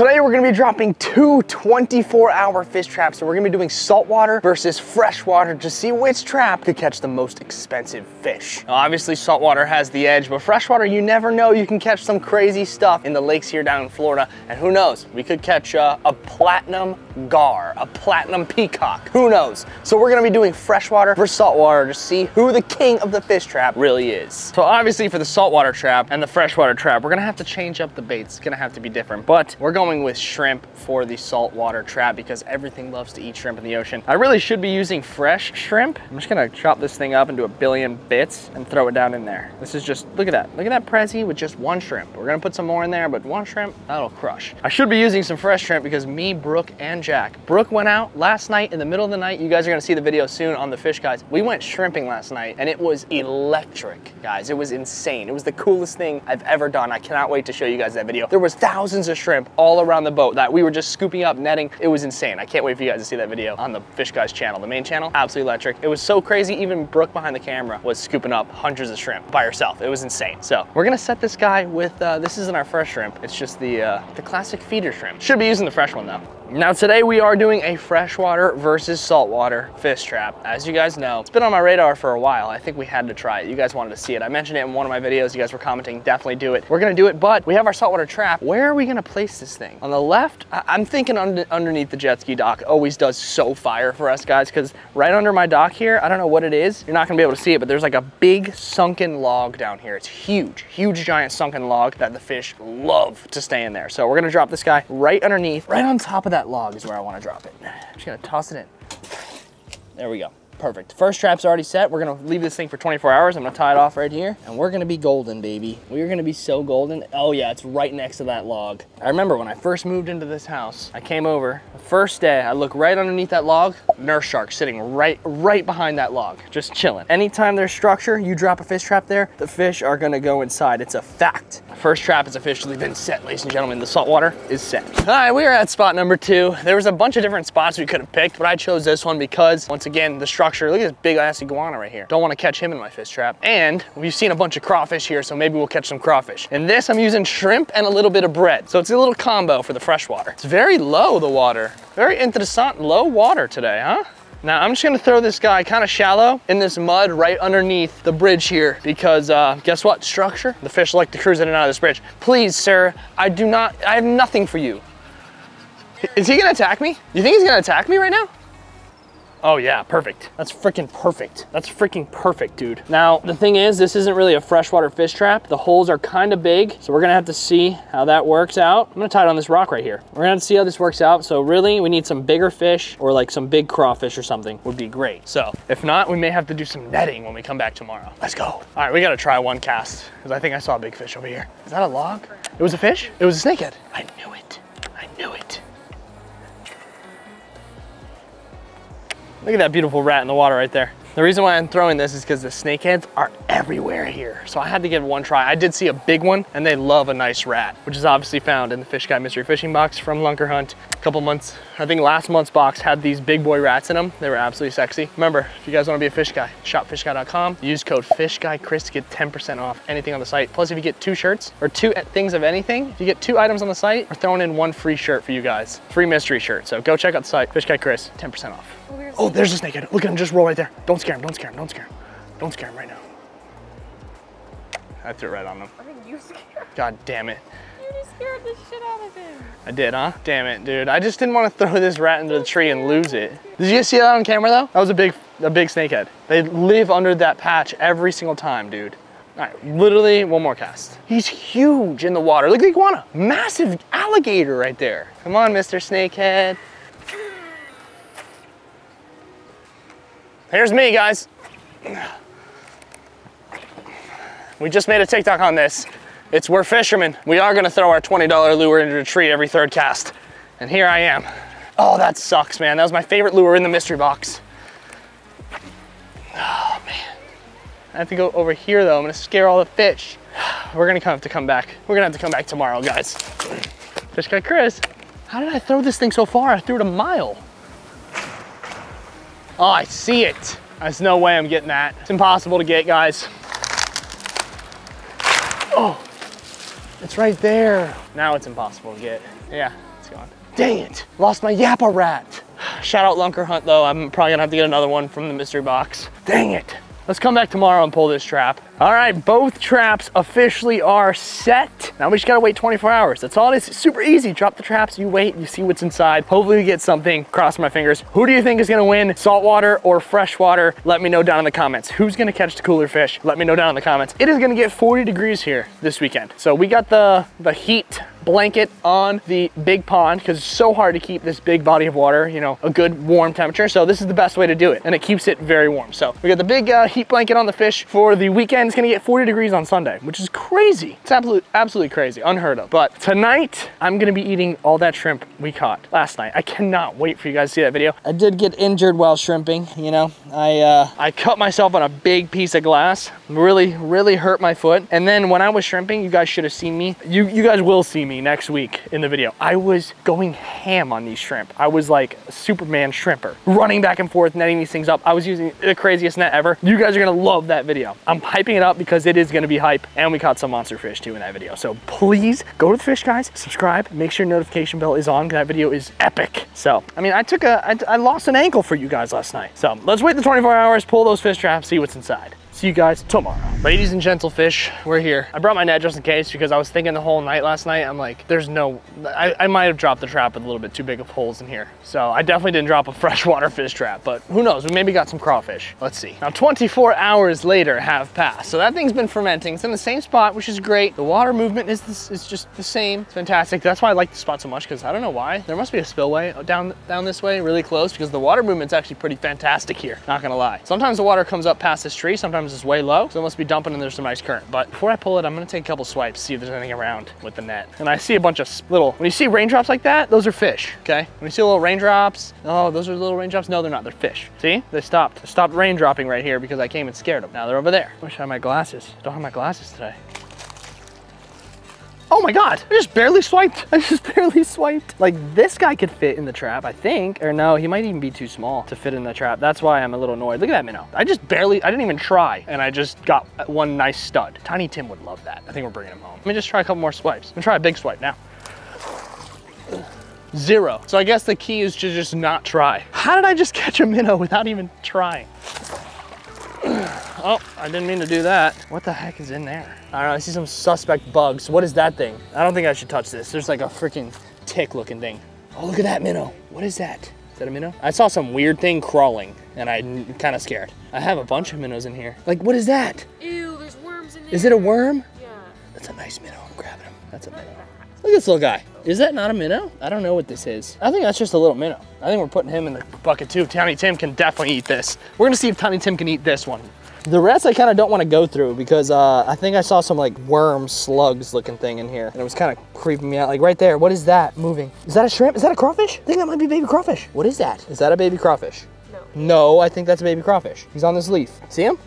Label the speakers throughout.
Speaker 1: Today we're gonna be dropping two 24 hour fish traps. So we're gonna be doing saltwater versus freshwater to see which trap could catch the most expensive fish. Now, obviously saltwater has the edge, but freshwater, you never know. You can catch some crazy stuff in the lakes here down in Florida. And who knows, we could catch uh, a platinum gar, a platinum peacock, who knows? So we're gonna be doing freshwater versus saltwater to see who the king of the fish trap really is. So obviously for the saltwater trap and the freshwater trap, we're gonna have to change up the baits. It's gonna have to be different, but we're going with shrimp for the saltwater trap because everything loves to eat shrimp in the ocean. I really should be using fresh shrimp. I'm just gonna chop this thing up into a billion bits and throw it down in there. This is just, look at that. Look at that Prezi with just one shrimp. We're gonna put some more in there, but one shrimp, that'll crush. I should be using some fresh shrimp because me, Brooke, and Jack. Brooke went out last night in the middle of the night. You guys are gonna see the video soon on the fish guys. We went shrimping last night and it was electric, guys. It was insane. It was the coolest thing I've ever done. I cannot wait to show you guys that video. There was thousands of shrimp all around the boat that we were just scooping up, netting. It was insane. I can't wait for you guys to see that video on the Fish Guys channel, the main channel. Absolutely electric. It was so crazy. Even Brooke behind the camera was scooping up hundreds of shrimp by herself. It was insane. So we're gonna set this guy with, uh, this isn't our fresh shrimp. It's just the, uh, the classic feeder shrimp. Should be using the fresh one though. Now today we are doing a freshwater versus saltwater fish trap. As you guys know, it's been on my radar for a while. I think we had to try it. You guys wanted to see it. I mentioned it in one of my videos. You guys were commenting, definitely do it. We're gonna do it, but we have our saltwater trap. Where are we gonna place this thing? On the left, I am thinking under underneath the jet ski dock always does so fire for us guys, because right under my dock here, I don't know what it is. You're not gonna be able to see it, but there's like a big sunken log down here. It's huge, huge giant sunken log that the fish love to stay in there. So we're gonna drop this guy right underneath, right on top of that log is where I wanna drop it. I'm just gonna toss it in. There we go. Perfect. First trap's already set. We're gonna leave this thing for 24 hours. I'm gonna tie it off right here and we're gonna be golden, baby. We're gonna be so golden. Oh yeah, it's right next to that log. I remember when I first moved into this house, I came over, the first day, I look right underneath that log, nurse shark sitting right, right behind that log, just chilling. Anytime there's structure, you drop a fish trap there, the fish are gonna go inside. It's a fact. First trap has officially been set, ladies and gentlemen. The saltwater is set. All right, we are at spot number two. There was a bunch of different spots we could have picked, but I chose this one because, once again, the structure, look at this big ass iguana right here. Don't want to catch him in my fish trap. And we've seen a bunch of crawfish here, so maybe we'll catch some crawfish. In this, I'm using shrimp and a little bit of bread. So it's a little combo for the freshwater. It's very low, the water. Very interessant, low water today, huh? Now I'm just gonna throw this guy kind of shallow in this mud right underneath the bridge here because uh, guess what, structure? The fish like to cruise in and out of this bridge. Please, sir, I do not, I have nothing for you. Is he gonna attack me? You think he's gonna attack me right now? Oh yeah, perfect. That's freaking perfect. That's freaking perfect, dude. Now, the thing is, this isn't really a freshwater fish trap. The holes are kind of big, so we're gonna have to see how that works out. I'm gonna tie it on this rock right here. We're gonna see how this works out. So really, we need some bigger fish or like some big crawfish or something would be great. So if not, we may have to do some netting when we come back tomorrow. Let's go. All right, we gotta try one cast because I think I saw a big fish over here. Is that a log? It was a fish? It was a snakehead. I knew it. I knew it. Look at that beautiful rat in the water right there. The reason why I'm throwing this is because the snakeheads are everywhere here. So I had to give one try. I did see a big one and they love a nice rat, which is obviously found in the Fish Guy Mystery Fishing Box from Lunker Hunt. A couple months, I think last month's box had these big boy rats in them. They were absolutely sexy. Remember, if you guys wanna be a fish guy, shopfishguy.com. Use code FishGuyChris to get 10% off anything on the site. Plus if you get two shirts or two things of anything, if you get two items on the site, we're throwing in one free shirt for you guys. Free mystery shirt. So go check out the site, Fish Guy Chris, 10% off. Oh, there's a snakehead. Look at him just roll right there. Don't scare him, don't scare him, don't scare him. Don't scare him right now. I threw it right on him.
Speaker 2: I think you scared.
Speaker 1: God damn it.
Speaker 2: You scared the shit out of him.
Speaker 1: I did, huh? Damn it, dude. I just didn't want to throw this rat into the tree and lose it. Did you see that on camera though? That was a big, a big snakehead. They live under that patch every single time, dude. All right, literally one more cast. He's huge in the water. Look at the iguana. Massive alligator right there. Come on, Mr. Snakehead. Here's me, guys. We just made a TikTok on this. It's we're fishermen. We are gonna throw our $20 lure into a tree every third cast. And here I am. Oh, that sucks, man. That was my favorite lure in the mystery box. Oh, man. I have to go over here though. I'm gonna scare all the fish. We're gonna have to come back. We're gonna have to come back tomorrow, guys. Fish guy Chris, how did I throw this thing so far? I threw it a mile. Oh, I see it. There's no way I'm getting that. It's impossible to get, guys. Oh, it's right there. Now it's impossible to get. Yeah, it's gone. Dang it, lost my Yappa rat. Shout out Lunker Hunt though. I'm probably gonna have to get another one from the mystery box. Dang it. Let's come back tomorrow and pull this trap. All right, both traps officially are set. Now we just gotta wait 24 hours. That's all it is, super easy. Drop the traps, you wait, you see what's inside. Hopefully we get something, cross my fingers. Who do you think is gonna win, saltwater or freshwater? Let me know down in the comments. Who's gonna catch the cooler fish? Let me know down in the comments. It is gonna get 40 degrees here this weekend. So we got the, the heat blanket on the big pond because it's so hard to keep this big body of water, you know, a good warm temperature. So this is the best way to do it and it keeps it very warm. So we got the big uh, heat blanket on the fish for the weekend. It's gonna get 40 degrees on Sunday, which is crazy. It's absolutely, absolutely crazy, unheard of. But tonight I'm gonna be eating all that shrimp we caught last night. I cannot wait for you guys to see that video. I did get injured while shrimping, you know. I, uh, I cut myself on a big piece of glass, really, really hurt my foot. And then when I was shrimping, you guys should have seen me. You, you guys will see me next week in the video. I was going ham on these shrimp. I was like Superman shrimper, running back and forth, netting these things up. I was using the craziest net ever. You guys are gonna love that video. I'm hyping it up because it is gonna be hype and we caught some monster fish too in that video. So please go to the fish guys, subscribe, make sure your notification bell is on. That video is epic. So, I mean, I took a, I, I lost an ankle for you guys last night. So let's wait the 24 hours, pull those fish traps, see what's inside. See you guys tomorrow. Ladies and gentle fish, we're here. I brought my net just in case because I was thinking the whole night last night, I'm like, there's no, I, I might have dropped the trap with a little bit too big of holes in here. So I definitely didn't drop a freshwater fish trap, but who knows, we maybe got some crawfish. Let's see. Now 24 hours later have passed. So that thing's been fermenting. It's in the same spot, which is great. The water movement is, this, is just the same. It's fantastic. That's why I like the spot so much because I don't know why. There must be a spillway down, down this way really close because the water movement's actually pretty fantastic here. Not gonna lie. Sometimes the water comes up past this tree, sometimes it's way low. So it must be dumping and there's some nice current. But before I pull it, I'm gonna take a couple swipes, see if there's anything around with the net. And I see a bunch of little, when you see raindrops like that, those are fish, okay? When you see little raindrops, oh, those are little raindrops. No, they're not, they're fish. See, they stopped. They stopped raindropping right here because I came and scared them. Now they're over there. Wish I had my glasses. Don't have my glasses today. Oh my God, I just barely swiped. I just barely swiped. Like this guy could fit in the trap, I think. Or no, he might even be too small to fit in the trap. That's why I'm a little annoyed. Look at that minnow. I just barely, I didn't even try. And I just got one nice stud. Tiny Tim would love that. I think we're bringing him home. Let me just try a couple more swipes. I'm try a big swipe now. Zero. So I guess the key is to just not try. How did I just catch a minnow without even trying? Oh, I didn't mean to do that. What the heck is in there? I don't know, I see some suspect bugs. What is that thing? I don't think I should touch this. There's like a freaking tick looking thing. Oh, look at that minnow. What is that? Is that a minnow? I saw some weird thing crawling and I'm kind of scared. I have a bunch of minnows in here. Like, what is that?
Speaker 2: Ew, there's worms in there.
Speaker 1: Is it a worm?
Speaker 2: Yeah.
Speaker 1: That's a nice minnow. I'm grabbing him. That's a minnow. Look at this little guy. Is that not a minnow? I don't know what this is. I think that's just a little minnow. I think we're putting him in the bucket too. Tiny Tim can definitely eat this. We're gonna see if Tiny Tim can eat this one. The rest I kind of don't want to go through because uh, I think I saw some like worm slugs looking thing in here and it was kind of creeping me out. Like right there, what is that moving? Is that a shrimp? Is that a crawfish? I think that might be baby crawfish. What is that? Is that a baby crawfish?
Speaker 2: No.
Speaker 1: No, I think that's a baby crawfish. He's on this leaf. See him?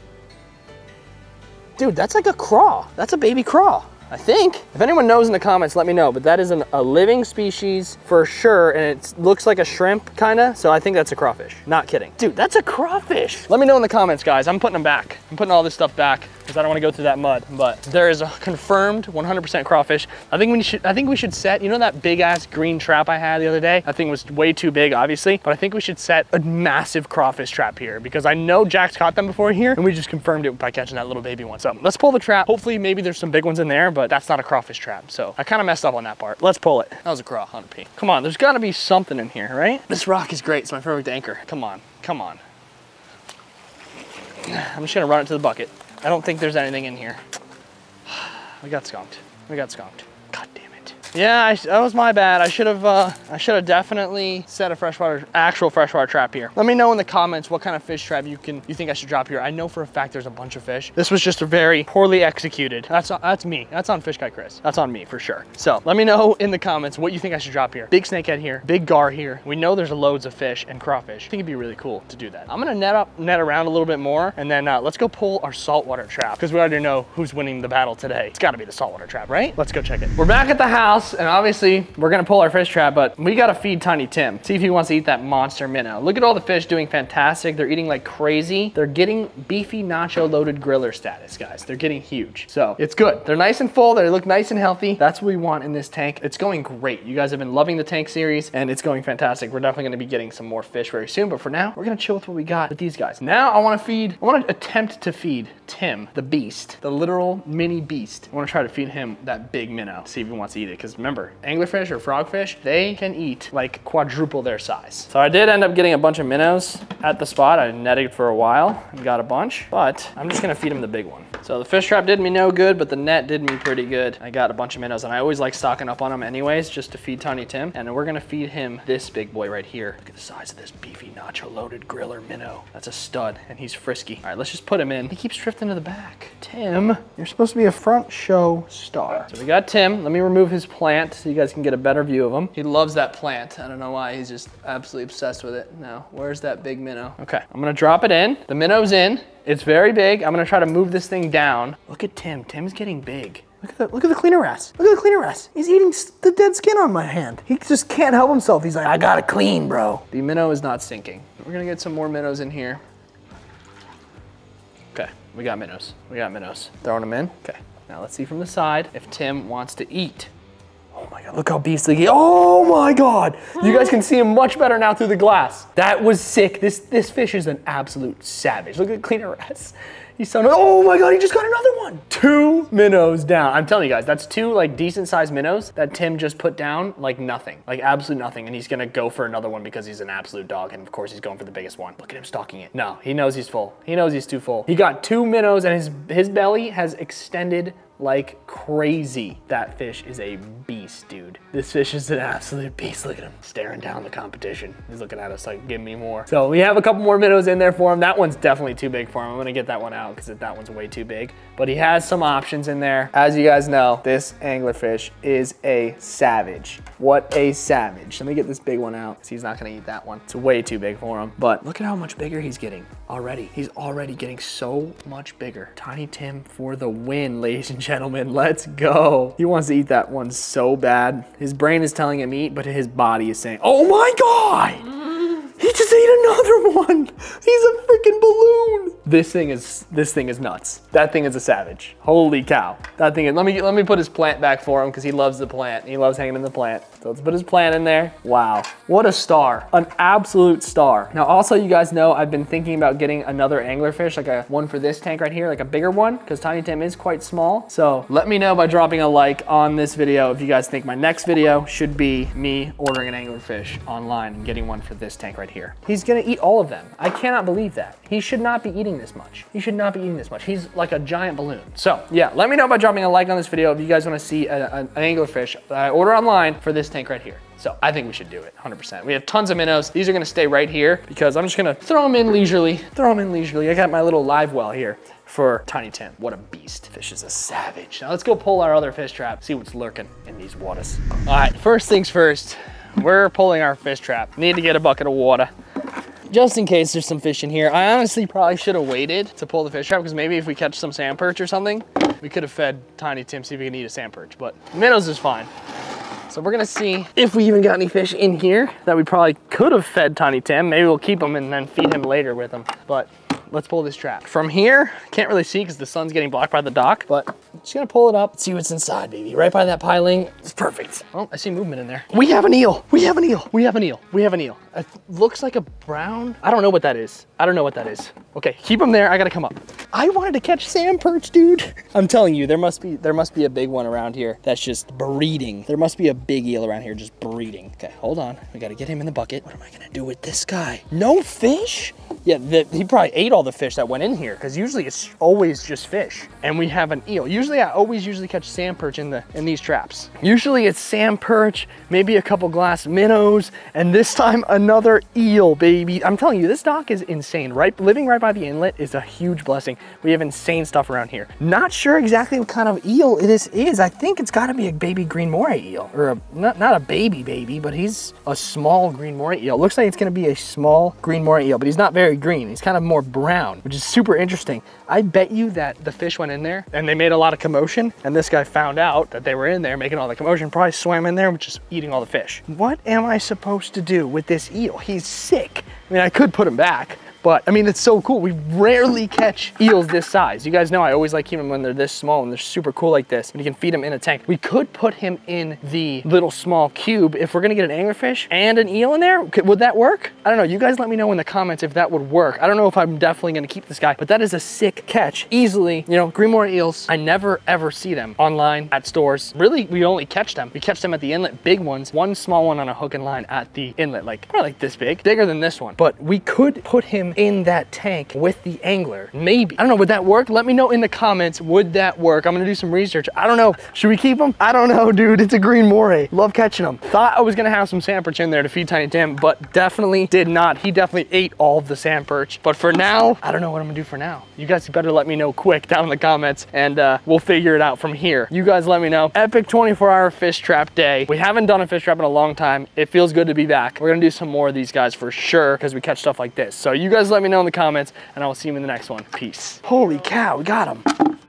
Speaker 1: Dude, that's like a craw. That's a baby craw. I think. If anyone knows in the comments, let me know. But that is an, a living species for sure, and it looks like a shrimp, kinda. So I think that's a crawfish. Not kidding. Dude, that's a crawfish. Let me know in the comments, guys. I'm putting them back. I'm putting all this stuff back because I don't want to go through that mud. But there is a confirmed 100% crawfish. I think we should. I think we should set. You know that big ass green trap I had the other day? That thing was way too big, obviously. But I think we should set a massive crawfish trap here because I know Jack's caught them before here, and we just confirmed it by catching that little baby one. So let's pull the trap. Hopefully, maybe there's some big ones in there, but that's not a crawfish trap. So I kind of messed up on that part. Let's pull it. That was a craw, 100p. Come on, there's got to be something in here, right? This rock is great. It's my perfect anchor. Come on, come on. I'm just gonna run it to the bucket. I don't think there's anything in here. We got skunked. We got skunked. Yeah, I, that was my bad. I should have. Uh, I should have definitely set a freshwater, actual freshwater trap here. Let me know in the comments what kind of fish trap you can, you think I should drop here. I know for a fact there's a bunch of fish. This was just a very poorly executed. That's that's me. That's on Fish Guy Chris. That's on me for sure. So let me know in the comments what you think I should drop here. Big snakehead here, big gar here. We know there's loads of fish and crawfish. I think it'd be really cool to do that. I'm gonna net up, net around a little bit more, and then uh, let's go pull our saltwater trap because we already know who's winning the battle today. It's got to be the saltwater trap, right? Let's go check it. We're back at the house. House, and obviously we're gonna pull our fish trap, but we gotta feed Tiny Tim. See if he wants to eat that monster minnow. Look at all the fish doing fantastic. They're eating like crazy. They're getting beefy nacho loaded griller status, guys. They're getting huge. So it's good. They're nice and full. They look nice and healthy. That's what we want in this tank. It's going great. You guys have been loving the tank series, and it's going fantastic. We're definitely gonna be getting some more fish very soon, but for now, we're gonna chill with what we got with these guys. Now I wanna feed, I wanna attempt to feed Tim, the beast, the literal mini beast. I wanna try to feed him that big minnow, see if he wants to eat it. Because remember, anglerfish or frogfish, they can eat like quadruple their size. So I did end up getting a bunch of minnows at the spot. I netted for a while and got a bunch, but I'm just gonna feed him the big one. So the fish trap did me no good, but the net did me pretty good. I got a bunch of minnows and I always like stocking up on them anyways, just to feed Tiny Tim. And we're gonna feed him this big boy right here. Look at the size of this beefy nacho loaded griller minnow. That's a stud and he's frisky. All right, let's just put him in. He keeps drifting to the back. Tim, you're supposed to be a front show star. So we got Tim. Let me remove his plant so you guys can get a better view of him. He loves that plant. I don't know why. He's just absolutely obsessed with it. Now, where's that big minnow? Okay, I'm gonna drop it in. The minnow's in. It's very big. I'm gonna try to move this thing down. Look at Tim. Tim's getting big. Look at the look at the cleaner wrasse. Look at the cleaner wrasse. He's eating the dead skin on my hand. He just can't help himself. He's like, I gotta clean, bro. The minnow is not sinking. We're gonna get some more minnows in here. Okay, we got minnows. We got minnows. Throwing them in. Okay. Now let's see from the side if Tim wants to eat. Oh my God, look how beastly he, oh my God. You guys can see him much better now through the glass. That was sick. This this fish is an absolute savage. Look at cleaner wrasse. He's so, oh my God, he just got another one. Two minnows down. I'm telling you guys, that's two like decent sized minnows that Tim just put down like nothing, like absolute nothing. And he's gonna go for another one because he's an absolute dog. And of course he's going for the biggest one. Look at him stalking it. No, he knows he's full. He knows he's too full. He got two minnows and his, his belly has extended like crazy. That fish is a beast, dude. This fish is an absolute beast. Look at him staring down the competition. He's looking at us like, give me more. So we have a couple more minnows in there for him. That one's definitely too big for him. I'm gonna get that one out because that one's way too big. But he has some options in there. As you guys know, this anglerfish is a savage. What a savage. Let me get this big one out because he's not gonna eat that one. It's way too big for him. But look at how much bigger he's getting already. He's already getting so much bigger. Tiny Tim for the win, ladies and gentlemen. Let's go. He wants to eat that one so bad. His brain is telling him eat, but his body is saying, oh my God. He just ate another one. He's a freaking balloon. This thing is this thing is nuts. That thing is a savage. Holy cow. That thing is, let me let me put his plant back for him because he loves the plant. He loves hanging in the plant. So let's put his plant in there. Wow. What a star. An absolute star. Now also you guys know I've been thinking about getting another anglerfish, like a one for this tank right here, like a bigger one, because Tiny Tim is quite small. So let me know by dropping a like on this video if you guys think my next video should be me ordering an anglerfish online and getting one for this tank right here. He's gonna eat all of them. I cannot believe that. He should not be eating this much. He should not be eating this much. He's like a giant balloon. So yeah, let me know by dropping a like on this video if you guys wanna see a, a, an anglerfish that I order online for this tank right here. So I think we should do it, 100%. We have tons of minnows. These are gonna stay right here because I'm just gonna throw them in leisurely, throw them in leisurely. I got my little live well here for Tiny Tim. What a beast. Fish is a savage. Now let's go pull our other fish trap, see what's lurking in these waters. All right, first things first, we're pulling our fish trap. Need to get a bucket of water just in case there's some fish in here. I honestly probably should have waited to pull the fish trap because maybe if we catch some sand perch or something, we could have fed Tiny Tim, see if we can eat a sand perch, but minnows is fine. So we're gonna see if we even got any fish in here that we probably could have fed Tiny Tim. Maybe we'll keep them and then feed him later with them. But let's pull this trap. From here, can't really see because the sun's getting blocked by the dock, but I'm just gonna pull it up, see what's inside, baby. Right by that piling, it's perfect. Oh, I see movement in there. We have an eel, we have an eel, we have an eel, we have an eel. It looks like a brown, I don't know what that is. I don't know what that is. Okay, keep them there, I gotta come up. I wanted to catch sand perch, dude. I'm telling you, there must be there must be a big one around here that's just breeding. There must be a big eel around here just breeding. Okay, hold on. We gotta get him in the bucket. What am I gonna do with this guy? No fish? Yeah, the, he probably ate all the fish that went in here because usually it's always just fish. And we have an eel. Usually I always usually catch sand perch in the in these traps. Usually it's sand perch, maybe a couple glass minnows, and this time another eel, baby. I'm telling you, this dock is insane. Right, living right by the inlet is a huge blessing. We have insane stuff around here. Not sure exactly what kind of eel this is. I think it's got to be a baby green moray eel, or a, not not a baby baby, but he's a small green moray eel. Looks like it's going to be a small green moray eel, but he's not very green. He's kind of more brown, which is super interesting. I bet you that the fish went in there and they made a lot of commotion and this guy found out that they were in there making all the commotion, probably swam in there was just eating all the fish. What am I supposed to do with this eel? He's sick. I mean, I could put him back, but I mean, it's so cool. We rarely catch eels this size. You guys know I always like keeping them when they're this small and they're super cool like this. And you can feed them in a tank. We could put him in the little small cube. If we're gonna get an anglerfish and an eel in there, could, would that work? I don't know. You guys let me know in the comments if that would work. I don't know if I'm definitely gonna keep this guy, but that is a sick catch. Easily, you know, green moray eels, I never ever see them online at stores. Really, we only catch them. We catch them at the inlet, big ones, one small one on a hook and line at the inlet, like probably like this big, bigger than this one. But we could put him in that tank with the angler. Maybe. I don't know, would that work? Let me know in the comments, would that work? I'm gonna do some research. I don't know. Should we keep them? I don't know, dude. It's a green moray. Love catching them. Thought I was gonna have some sand perch in there to feed Tiny Tim, but definitely did not. He definitely ate all of the sand perch. But for now, I don't know what I'm gonna do for now. You guys better let me know quick down in the comments and uh, we'll figure it out from here. You guys let me know. Epic 24 hour fish trap day. We haven't done a fish trap in a long time. It feels good to be back. We're gonna do some more of these guys for sure because we catch stuff like this. So you guys let me know in the comments and I will see you in the next one. Peace. Holy cow, we got him.